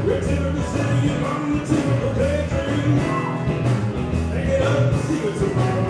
Thank you.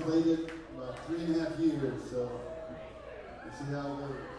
Played it about three and a half years, so we'll see how it goes.